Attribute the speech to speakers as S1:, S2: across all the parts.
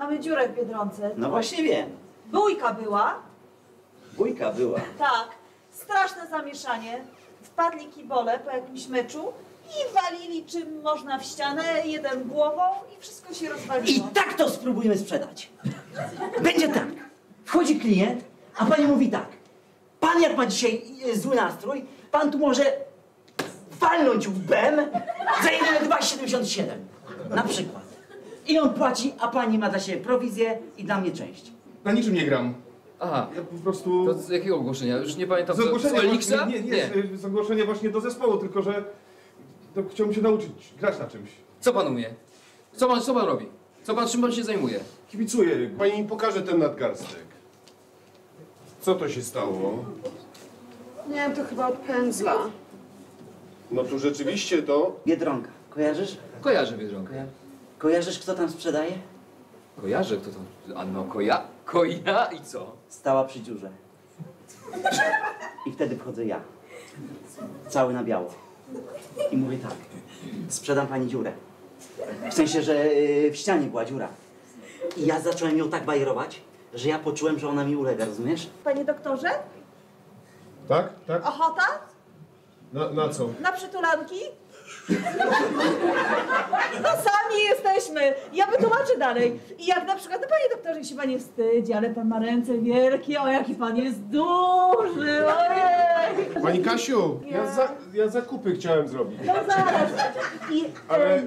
S1: Mamy dziurę w Biedronce.
S2: No właśnie wiem.
S1: Bójka była.
S2: Bójka była.
S1: Tak. Straszne zamieszanie. Wpadli kibole po jakimś meczu i walili czym można w ścianę, jeden głową i wszystko się
S2: I
S1: rozwaliło.
S2: tak to spróbujemy sprzedać. Będzie tak. Wchodzi klient, a pani mówi tak. Pan jak ma dzisiaj e, zły nastrój, pan tu może walnąć w BEM za jedyne 2,77. Na przykład. I on płaci, a pani ma dla siebie prowizję i dla mnie część.
S3: Na niczym nie gram.
S4: Aha,
S3: Ja po prostu...
S4: to z jakiego ogłoszenia? Już nie pamiętam.
S3: Z ogłoszenia
S4: z
S3: właśnie, nie, nie, nie. z ogłoszenia właśnie do zespołu, tylko że to chciałbym się nauczyć grać na czymś.
S4: Co pan umie? Co pan, co pan robi? Co pan, czym pan się zajmuje?
S3: Kibicuję.
S5: Pani mi pokaże ten nadgarstek. Co to się stało?
S6: Nie wiem, to chyba od pędzla.
S5: No tu rzeczywiście to...
S2: Biedronka. Kojarzysz?
S4: Kojarzę Biedronkę.
S2: Koja- Kojarzysz, kto tam sprzedaje?
S4: Kojarzę, kto to... A no, koja... Koja i co?
S2: Stała przy dziurze. I wtedy wchodzę ja. Cały na biało. I mówię tak. Sprzedam pani dziurę. W sensie, że yy, w ścianie była dziura. I ja zacząłem ją tak bajerować, że ja poczułem, że ona mi ulega, rozumiesz?
S1: Panie doktorze,
S5: Tak? Tak?
S1: ochota
S5: Na, na co?
S1: na przytulanki? No sami jesteśmy. Ja wytłumaczę dalej. I jak na przykład, no panie doktorze, się pan nie wstydzi, ale pan ma ręce wielkie, o jaki pan jest duży, ojej.
S5: Pani Kasiu, ja, za, ja zakupy chciałem zrobić.
S1: No zaraz. I,
S5: Ale...
S1: e,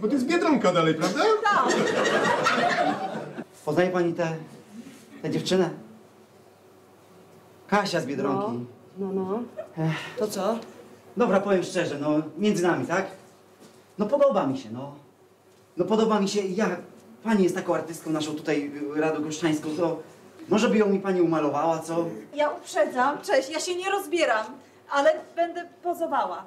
S5: Bo to jest Biedronka dalej, prawda?
S1: tak.
S2: Poznaje pani tę tę dziewczynę? Kasia z Biedronki.
S6: No, no. To co?
S2: Dobra, powiem szczerze, no między nami, tak? No podoba mi się, no. No podoba mi się, ja, pani jest taką artystką naszą tutaj, y, Radą Goszczańską, to może by ją mi pani umalowała, co?
S1: Ja uprzedzam, cześć, ja się nie rozbieram, ale będę pozowała.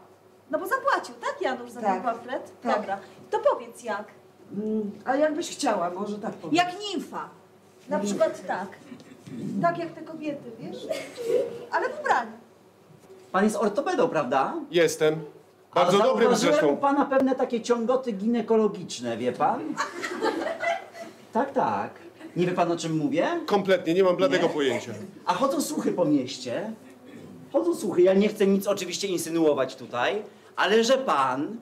S1: No bo zapłacił, tak Janusz, za ten
S6: Tak.
S1: portret?
S6: Tak.
S1: Dobra. To powiedz jak.
S6: Mm, a jakbyś chciała, może tak powiem.
S1: Jak nimfa. Na przykład tak. Tak jak te kobiety, wiesz? Ale w ubraniu.
S2: Pan jest ortopedą, prawda?
S5: Jestem. Bardzo dobrym
S2: zauważyłem u
S5: zresztą.
S2: pana pewne takie ciągoty ginekologiczne, wie pan? Tak, tak. Nie wie pan o czym mówię?
S5: Kompletnie, nie mam bladego
S2: Nie?
S5: pojęcia.
S2: A chodzą słuchy po mieście. Chodzą słuchy, ja nie chcę nic oczywiście insynuować tutaj, ale że pan,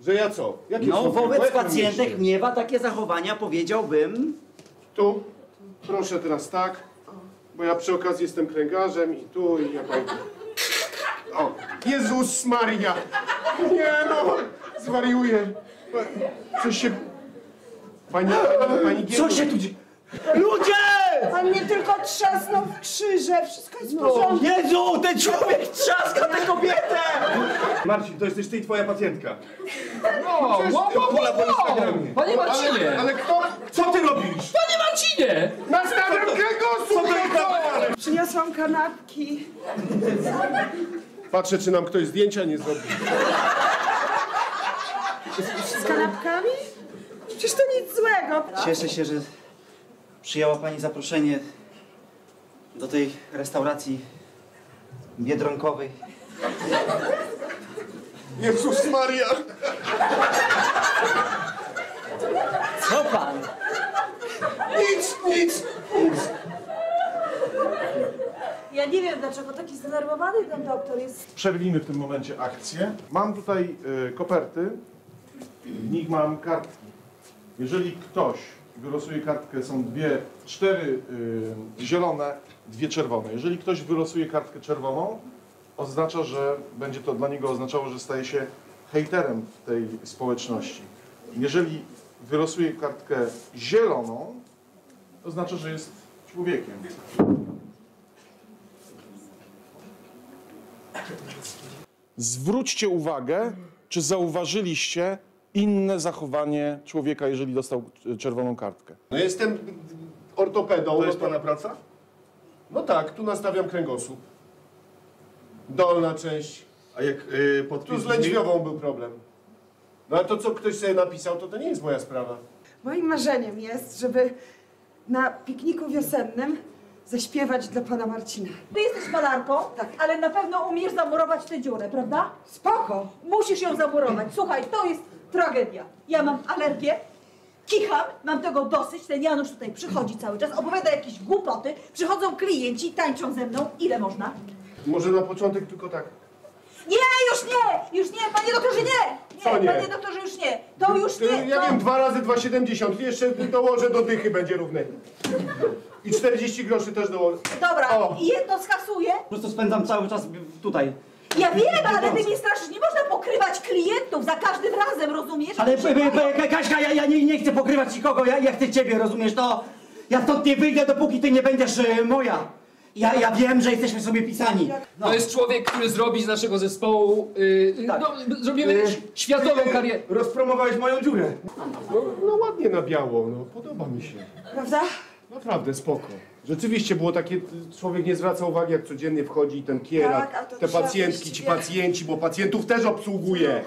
S5: Że ja co? Jakie
S2: no?
S5: Po
S2: wobec pacjentek
S5: mieście?
S2: miewa takie zachowania, powiedziałbym,
S5: Tu. Proszę teraz tak. Bo ja przy okazji jestem kręgarzem i tu i ja pani... O, Jezus Maria! Nie no, zwariuję. Coś się... Pani, pani, pani
S2: co się tu dzieje? Ludzie!
S6: Pan mnie tylko trzasnął w krzyże, wszystko jest w porządku.
S2: Jezu, ten człowiek trzaska tę kobietę!
S3: Marcin, to jesteś ty i twoja pacjentka.
S4: O, wow, wow, wow, wow. Panie Marcinie!
S5: Ale, ale kto...
S3: Co ty robisz?
S4: Panie Marcinie!
S6: Kanapki.
S5: Patrzę, czy nam ktoś zdjęcia nie zrobi.
S6: Z kanapkami? Przecież to nic złego.
S2: Cieszę się, że przyjęła pani zaproszenie do tej restauracji biedronkowej.
S5: Jezus Maria!
S2: Co pan?
S5: Nic, nic!
S1: Ja nie wiem dlaczego taki zdenerwowany ten doktor jest.
S3: Przerwijmy w tym momencie akcję. Mam tutaj y, koperty, w nich mam kartki. Jeżeli ktoś wylosuje kartkę, są dwie, cztery y, zielone, dwie czerwone. Jeżeli ktoś wylosuje kartkę czerwoną, oznacza, że będzie to dla niego oznaczało, że staje się hejterem w tej społeczności. Jeżeli wylosuje kartkę zieloną, to znaczy, że jest człowiekiem. Zwróćcie uwagę, czy zauważyliście inne zachowanie człowieka, jeżeli dostał czerwoną kartkę.
S5: No jestem ortopedą.
S3: To jest
S5: no
S3: pana praca?
S5: No tak, tu nastawiam kręgosłup. Dolna część.
S3: A jak y,
S5: Tu z lędźwiową był problem. No a to, co ktoś sobie napisał, to to nie jest moja sprawa.
S6: Moim marzeniem jest, żeby na pikniku wiosennym zaśpiewać dla pana Marcina.
S1: Ty jesteś malarką,
S6: Tak.
S1: ale na pewno umiesz zamurować tę dziurę, prawda?
S6: Spoko.
S1: Musisz ją zamurować. Słuchaj, to jest tragedia. Ja mam alergię Kicham, mam tego dosyć, ten Janusz tutaj przychodzi cały czas, opowiada jakieś głupoty, przychodzą klienci, tańczą ze mną. Ile można?
S5: Może na początek tylko tak.
S1: Nie, już nie! Już nie, panie doktorze, nie!
S5: Co nie?
S1: panie doktorze, już nie! To już nie!
S5: Ja
S1: to...
S5: wiem, dwa razy 2,70. Jeszcze dołożę do dychy, będzie równy. I 40 groszy też dołożę.
S1: Dobra,
S5: O.
S1: i jedno skasuję.
S2: Po prostu spędzam cały czas tutaj.
S1: Ja wiem, ale ty mnie straszysz, nie można pokrywać klientów za każdym razem, rozumiesz?
S2: Ale
S1: Się
S2: b, b,
S1: boję.
S2: b, Kaśka, ja, ja nie, nie chcę pokrywać nikogo, ja, ja chcę ciebie, rozumiesz to? Ja stąd nie wyjdę, dopóki ty nie będziesz e, moja. Ja, ja wiem, że jesteśmy sobie pisani. No.
S4: To jest człowiek, który zrobi z naszego zespołu. Yy,
S2: Tak.
S4: no, zrobimy
S2: Yy,
S4: światową karierę.
S7: Rozpromowałeś moją dziurę.
S5: No, no ładnie na biało, no podoba mi się.
S6: Prawda?
S5: Naprawdę spoko. Rzeczywiście było takie, człowiek nie zwraca uwagi jak codziennie wchodzi ten kierat,
S6: Tak, a to
S5: te
S6: trzeba
S5: pacjentki, ci pacjenci, bo pacjentów też obsługuje.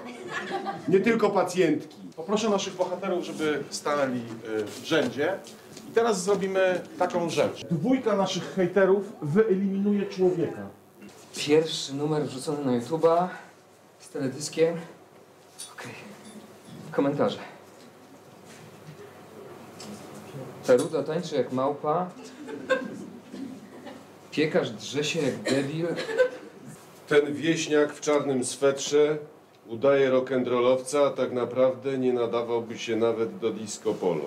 S5: Nie tylko pacjentki.
S3: Poproszę naszych bohaterów, żeby stanęli y, w rzędzie. I teraz zrobimy taką rzecz. Dwójka naszych hejterów wyeliminuje człowieka.
S4: Pierwszy numer wrzucony na YouTube'a z teledyskiem. Okej. Komentarze. Peruda tańczy jak małpa. Piekarz drze się jak debil.
S5: Ten wieśniak w czarnym swetrze udaje rock'n'rollowca, a tak naprawdę nie nadawałby się nawet do disco polo.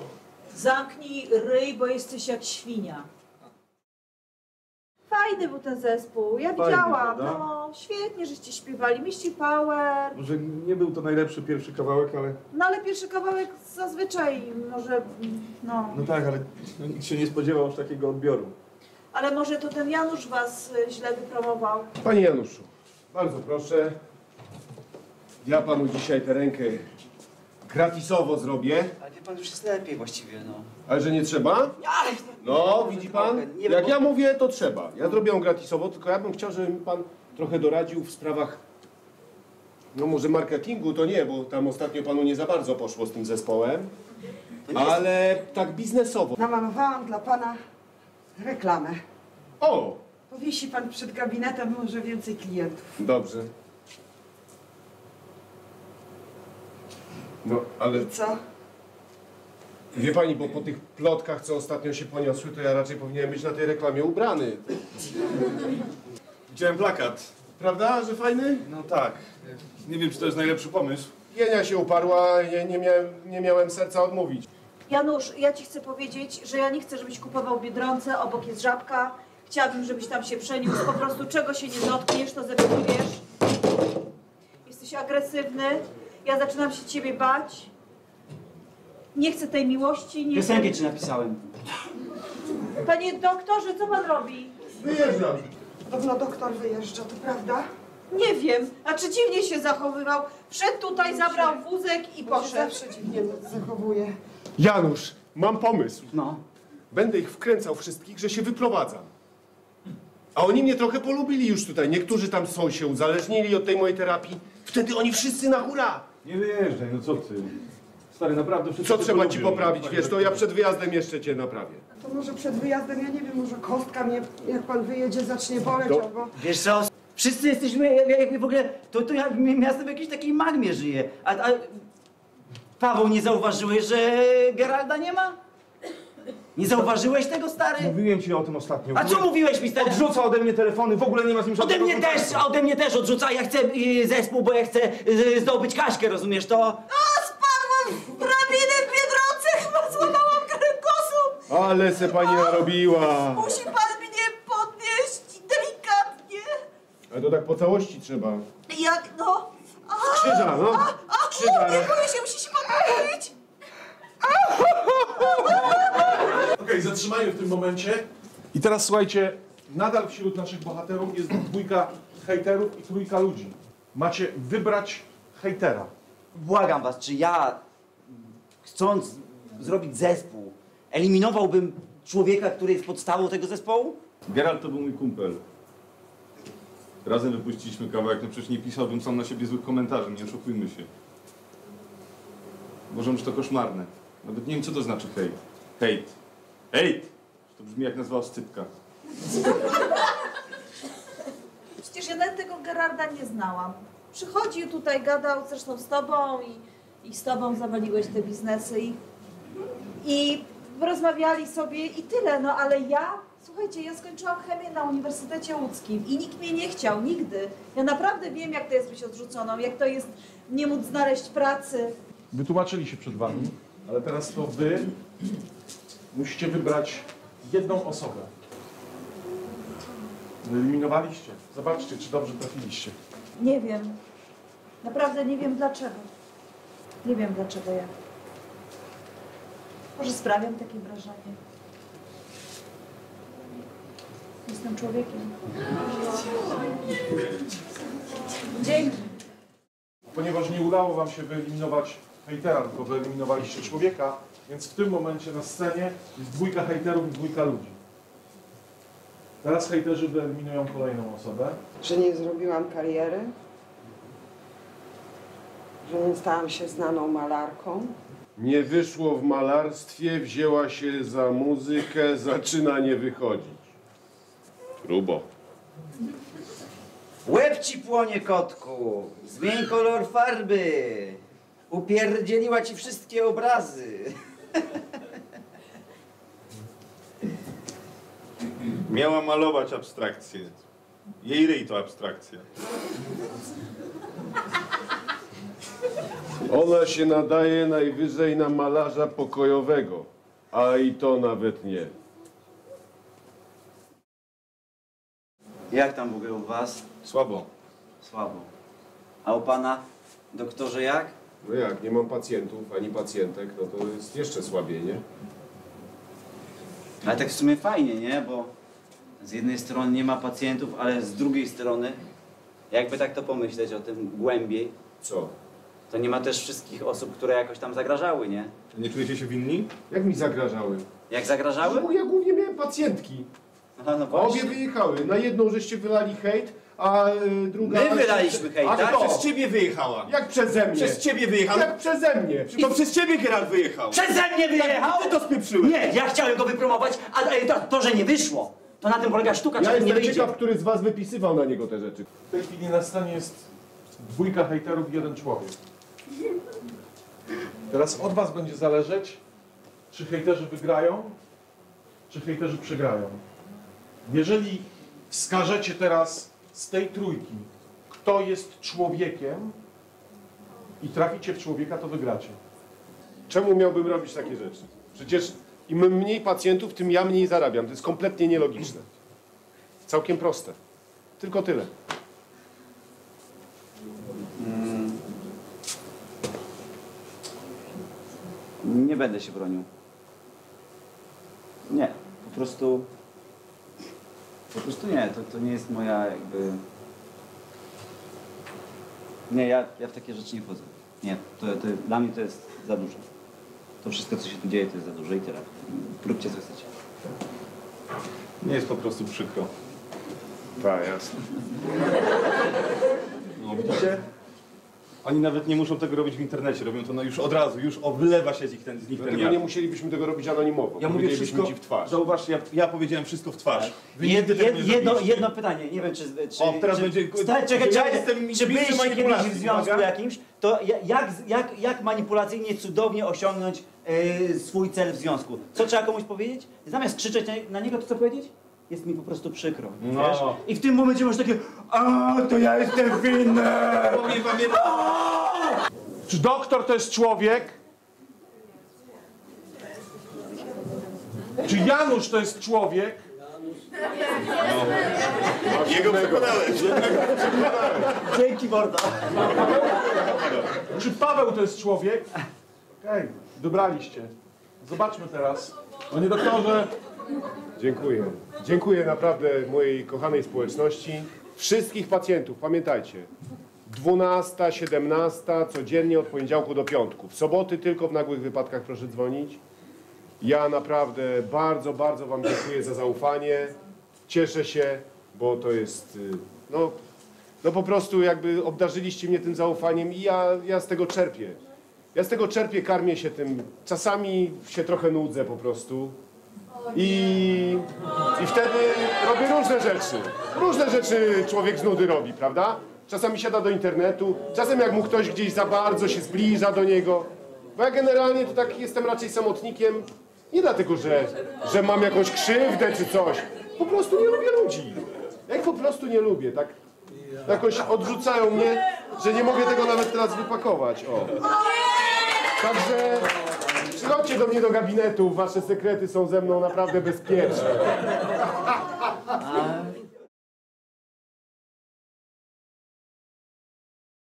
S1: Zamknij ryj, bo jesteś jak świnia. Fajny był ten zespół, ja
S7: Fajny,
S1: widziałam.
S7: prawda?
S1: No, świetnie, żeście śpiewali. Mieści Power.
S7: Może nie był to najlepszy pierwszy kawałek, ale...
S1: No ale pierwszy kawałek zazwyczaj może, no.
S7: No tak, ale no, nikt się nie spodziewał aż takiego odbioru.
S1: Ale może to ten Janusz was y, źle wypromował.
S5: Panie Januszu, bardzo proszę. Ja panu dzisiaj tę rękę gratisowo zrobię,
S2: Ale wie pan, już jest lepiej właściwie, no.
S5: ale że nie trzeba?
S2: Ale...
S5: No, widzi pan? Jak ja mówię, to trzeba. Ja zrobię ją gratisowo, tylko ja bym chciał, żeby mi pan trochę doradził w sprawach, no może marketingu to nie, bo tam ostatnio panu nie za bardzo poszło z tym zespołem, ale tak biznesowo.
S6: Namalowałam dla pana reklamę.
S5: O,
S6: Powiesi pan przed gabinetem, może więcej klientów.
S5: dobrze. No, ale
S6: Co?
S5: wie pani, bo po tych plotkach, co ostatnio się poniosły, to ja raczej powinienem być na tej reklamie ubrany.
S7: Widziałem plakat.
S5: Prawda, że fajny?
S7: No tak. Nie wiem, czy to jest najlepszy pomysł.
S5: Jenia się uparła, nie, nie, miałem, nie miałem serca odmówić.
S1: Janusz, ja ci chcę powiedzieć, że ja nie chcę, żebyś kupował Biedronce, obok jest Żabka. Chciałabym, żebyś tam się przeniósł. Po prostu czego się nie dotkniesz, to zepsujesz. Jesteś agresywny. Ja zaczynam się ciebie bać. Nie chcę tej miłości. Nie
S2: Piosenkę ci napisałem.
S1: Panie doktorze, co pan robi?
S5: Wyjeżdżam.
S6: Podobno doktor wyjeżdża, to prawda?
S1: Nie wiem. A czy dziwnie się zachowywał? Wszedł tutaj, zabrał wózek i
S6: Bo się
S1: poszedł.
S6: zawsze dziwnie zachowuje.
S5: Janusz, mam pomysł.
S2: No.
S5: Będę ich wkręcał wszystkich, że się wyprowadzam. A oni mnie trochę polubili już tutaj. Niektórzy tam są się uzależnili od tej mojej terapii. Wtedy oni wszyscy na hura.
S7: Nie wyjeżdżaj, no co ty. Stary, naprawdę wszystko
S5: Co trzeba ci poprawić, wiesz, to ja przed wyjazdem jeszcze cię naprawię.
S6: To może przed wyjazdem, ja nie wiem, może kostka mnie, jak pan wyjedzie, zacznie boleć,
S5: To-
S6: albo...
S2: Wiesz co, wszyscy jesteśmy jak- jakby w ogóle, to, to ja, miasto w jakiejś takiej magmie żyje. A, a Paweł, nie zauważyłeś, że Geralda nie ma? Nie zauważyłeś tego, stary?
S7: Mówiłem ci o tym ostatnio.
S2: A co mówiłeś mi, stary?
S7: Odrzuca ode mnie telefony, w ogóle nie ma z nim
S2: Ode
S7: żadnego
S2: mnie
S7: kontaktu.
S2: też, ode mnie też odrzuca. Ja chcę y, zespół, bo ja chcę y, zdobyć Kaśkę, rozumiesz to?
S1: Drabinę w Biedronce, chyba złamałam kręgosłup.
S5: Ale se pani narobiła.
S1: Musi pan mnie podnieść delikatnie.
S5: Ale to tak po całości trzeba.
S1: Jak no? A,
S5: Krzyża, no.
S1: a, a
S5: Krzyża.
S1: kurde, boję się, musi się pan poprawić.
S3: Okej, zatrzymajmy w tym momencie. I teraz słuchajcie, nadal wśród naszych bohaterów jest dwójka hejterów i trójka ludzi. Macie wybrać hejtera.
S2: Błagam was, czy ja, chcąc zrobić zespół, eliminowałbym człowieka, który jest podstawą tego zespołu?
S8: Geralt to był mój kumpel. Razem wypuściliśmy kawałek, no przecież nie pisałbym sam na siebie złych komentarzy, nie oszukujmy się. Uważam, że to koszmarne. Nawet nie wiem, co to znaczy hejt. Hejt. Hejt! To brzmi jak nazwa oscypka.
S1: Przecież ja nawet tego Gerarda nie znałam. Przychodził tutaj, gadał zresztą z tobą i, i z tobą zawaliłeś te biznesy i I porozmawiali sobie i tyle, no ale ja, słuchajcie, ja skończyłam chemię na Uniwersytecie Łódzkim i nikt mnie nie chciał, nigdy. Ja naprawdę wiem, jak to jest być odrzuconą, jak to jest nie móc znaleźć pracy.
S3: Wytłumaczyli się przed wami, ale teraz to wy musicie wybrać jedną osobę. Wyeliminowaliście. Zobaczcie, czy dobrze trafiliście.
S1: Nie wiem. Naprawdę nie wiem dlaczego. Nie wiem dlaczego ja. Może sprawiam takie wrażenie. Jestem człowiekiem. Dzięki.
S3: Ponieważ nie udało wam się wyeliminować hejtera, tylko wyeliminowaliście człowieka, więc w tym momencie na scenie jest dwójka hejterów i dwójka ludzi. Teraz hejterzy wyeliminują kolejną osobę.
S6: Że nie zrobiłam kariery? Stałam się znaną malarką?
S5: Nie wyszło w malarstwie, wzięła się za muzykę, zaczyna nie wychodzić. Grubo.
S2: Łeb ci płonie, kotku! Zmień kolor farby! Upierdzieliła ci wszystkie obrazy!
S8: Miała malować abstrakcję. Jej ryj to abstrakcja.
S5: Ona się nadaje najwyżej na malarza pokojowego, a i to nawet nie.
S2: Jak tam w ogóle u was?
S8: Słabo.
S2: Słabo. A u pana, doktorze, jak?
S5: No jak, nie mam pacjentów ani pacjentek, no to jest jeszcze słabiej, nie?
S2: Ale tak w sumie fajnie, nie? Bo z jednej strony nie ma pacjentów, ale z drugiej strony, jakby tak to pomyśleć o tym głębiej,
S5: Co?
S2: To nie ma też wszystkich osób, które jakoś tam zagrażały, nie?
S8: Nie czujecie się winni?
S5: Jak mi zagrażały?
S2: Jak zagrażały?
S5: Bo ja głównie miałem pacjentki.
S2: Aha, no
S5: A obie
S2: właśnie.
S5: wyjechały. Na jedną żeście wylali hejt, a y, druga...
S2: My wylaliśmy hejt,
S5: A
S2: tak?
S5: kto?
S8: Przez ciebie wyjechała.
S5: Jak przeze mnie?
S8: Przez ciebie wyjechała.
S5: Jak przeze mnie?
S8: To przez ciebie Gerard wyjechał.
S2: Przeze mnie wyjechał?
S8: Ty to spieprzyłeś.
S2: Nie, ja chciałem go wypromować, a e, to, to, że nie wyszło, to na tym polega sztuka,
S5: Ja
S2: czasem nie
S5: jestem
S2: wyjdzie.
S5: ciekaw, który z was wypisywał na niego te rzeczy.
S3: W tej chwili na scenie jest dwójka hejterów i jeden człowiek. Teraz od was będzie zależeć, czy hejterzy wygrają, czy hejterzy przegrają. Jeżeli wskażecie teraz z tej trójki, kto jest człowiekiem i traficie w człowieka, to wygracie.
S5: Czemu miałbym robić takie rzeczy? Przecież im mniej pacjentów, tym ja mniej zarabiam. To jest kompletnie nielogiczne. Całkiem proste. Tylko tyle.
S2: Nie będę się bronił. Nie, po prostu... Po prostu nie, to, to nie jest moja jakby... Nie, ja, ja w takie rzeczy nie wchodzę. Nie, to, to, dla mnie to jest za dużo. To wszystko, co się tu dzieje, to jest za dużo i tyle. Róbcie, co chcecie.
S8: Nie jest po prostu przykro.
S5: Tak, jasne.
S8: No widzicie? Oni nawet nie muszą tego robić w internecie, robią to no już od razu, już oblewa się z nich ten, z nich ten
S5: Dlatego
S8: jad.
S5: nie musielibyśmy tego robić anonimowo.
S8: Ja mówię
S5: Powiedzielibyśmy
S8: wszystko,
S5: ci w twarz.
S8: zauważ, ja, ja powiedziałem wszystko w twarz. Wy
S2: Jed,
S8: nigdy tego
S2: jed,
S8: nie
S2: jedno,
S8: zrobiliście.
S2: jedno pytanie, nie wiem czy... czy
S8: O, teraz
S2: czy,
S8: będzie-
S2: czekaj,
S8: ja
S2: czekaj,
S8: jestem
S2: czy
S8: mistrzem
S2: byliście kiedyś
S8: manipulacji,
S2: w związku
S8: uwaga.
S2: jakimś, to ja- jak, jak, jak manipulacyjnie, cudownie osiągnąć e, swój cel w związku? Co trzeba komuś powiedzieć? Zamiast krzyczeć na, na niego, to co powiedzieć? Jest mi po prostu przykro,
S8: No.
S2: wiesz? I w tym momencie masz takie, a to ja jestem winny!
S8: Powiem wam jedno,
S3: Czy doktor to jest człowiek? Czy Janusz to jest człowiek?
S8: jego przekonałem.
S2: Dzięki morda.
S3: Czy Paweł to jest człowiek? Okej, wybraliście. Zobaczmy teraz. Panie doktorze,
S5: Dziękuję. Dziękuję naprawdę mojej kochanej społeczności. Wszystkich pacjentów, pamiętajcie. 12, 17, codziennie od poniedziałku do piątku. W soboty tylko w nagłych wypadkach proszę dzwonić. Ja naprawdę bardzo, bardzo Wam dziękuję za zaufanie. Cieszę się, bo to jest, y, no, no po prostu jakby obdarzyliście mnie tym zaufaniem i ja, ja z tego czerpię. Ja z tego czerpię, karmię się tym. Czasami się trochę nudzę po prostu. I, I wtedy robię różne rzeczy. Różne rzeczy człowiek z nudy robi, prawda? Czasami siada do internetu, czasem jak mu ktoś gdzieś za bardzo się zbliża do niego, Bo ja generalnie to tak jestem raczej samotnikiem. Nie dlatego, że, że mam jakąś krzywdę czy coś. Po prostu nie lubię ludzi. Ja po prostu nie lubię, tak? Jakoś odrzucają mnie, że nie mogę tego nawet teraz wypakować. O. Także Przychodźcie do mnie do gabinetu, wasze sekrety są ze mną naprawdę bezpieczne.